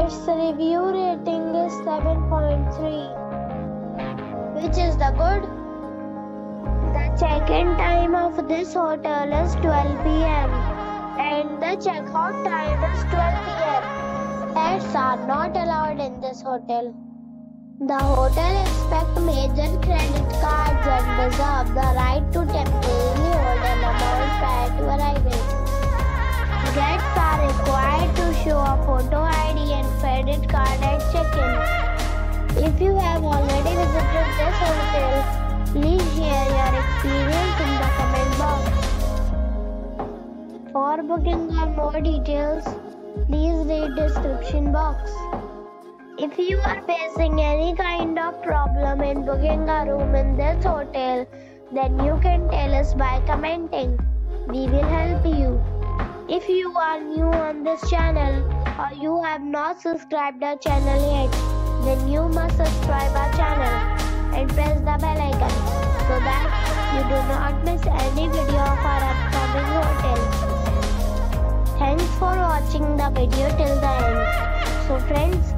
Its review rating is 7.3, which is the good. The check-in time of this hotel is 12 pm and the check-out time is 12 pm. Pets are not allowed in this hotel. The hotel expects major credit cards and reserve the right to temporarily hold an amount prior to arrival. Guests are required show a photo ID and credit card at check-in. If you have already visited this hotel, please share your experience in the comment box. For booking or more details, please read the description box. If you are facing any kind of problem in booking a room in this hotel, then you can tell us by commenting. We will help you. If you are new on this channel or you have not subscribed our channel yet, then you must subscribe our channel and press the bell icon so that you do not miss any video of our upcoming hotel. Thanks for watching the video till the end.